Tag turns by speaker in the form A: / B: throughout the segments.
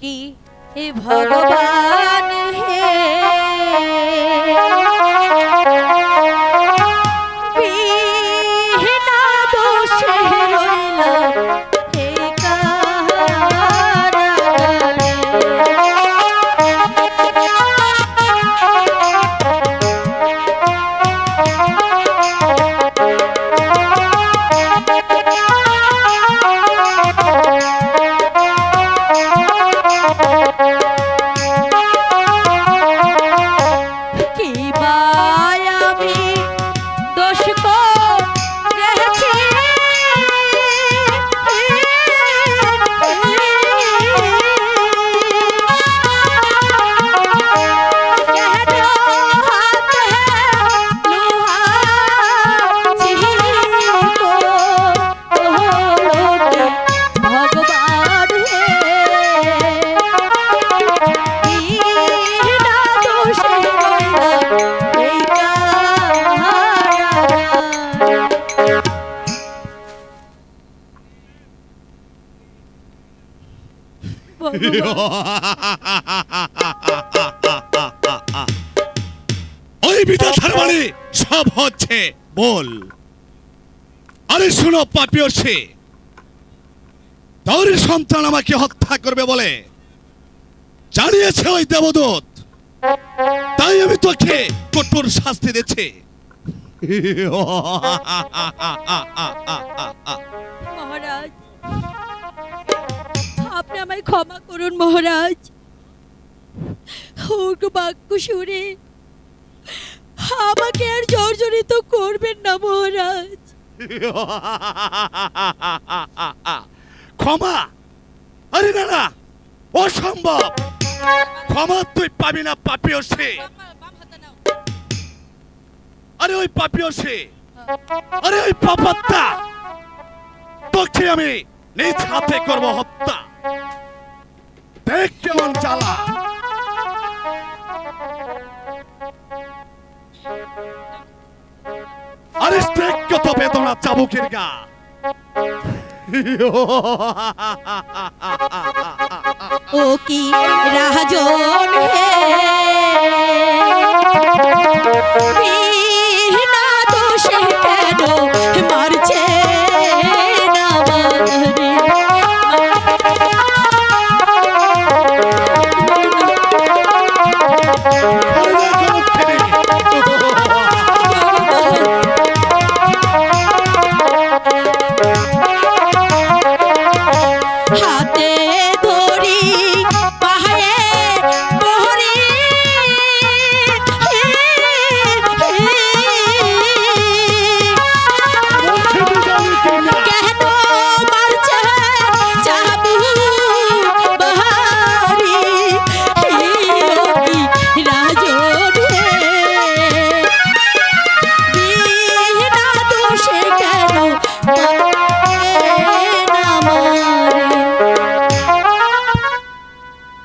A: কি হে ভগবান হে?
B: ওই বিধাতার মানে সব হচ্ছে বল। আরে শুনো পাপিও সে, তোর সন্তান আমাকে হত্যা করবে বলে জানিয়েছে ওই দেবদূত। তাই আমি তোকে কঠোর শাস্তি দিচ্ছি।
A: ক্ষমা করুন মহারাজ। বাক্য শুনে। আমাকে আর জর্জরিত করবেন না মহারাজ।
B: ক্ষমা! আরে না না, অসম্ভব! ক্ষমা তুই পাবি না পাপিও সে আরে ওই পাপিও সে আরে ওই পাপাত্তা তোকে আমি নিজ হাতে করব হত্যা। দেখ কেমন জ্বালা আরে দেখ কত বেদনা চাবুকের গা।
A: ও কি রাজন হে? হাতে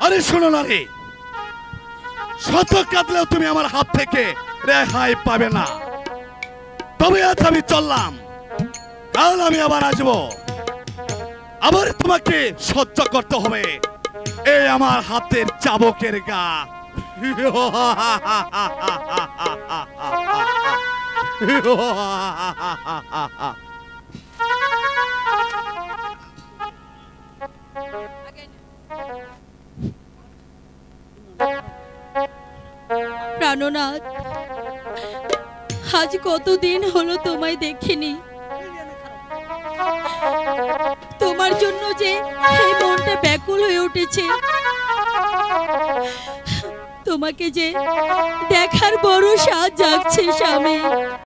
B: আরে শোনো না রে। শত কাঁদলেও তুমি আমার হাত থেকে রেহাই পাবে না। তবে আজ আমি চললাম। কাল আমি আবার আসব। আবার তোমাকে সহ্য করতে হবে। এই আমার হাতের চাবকের গা।
A: প্রাণনাথ আজ কতদিন হলো তোমায় দেখিনি। তোমার জন্য যে এই মনটা ব্যাকুল হয়ে উঠেছে, তোমাকে যে দেখার বড় সাজ জাগছে স্বামী।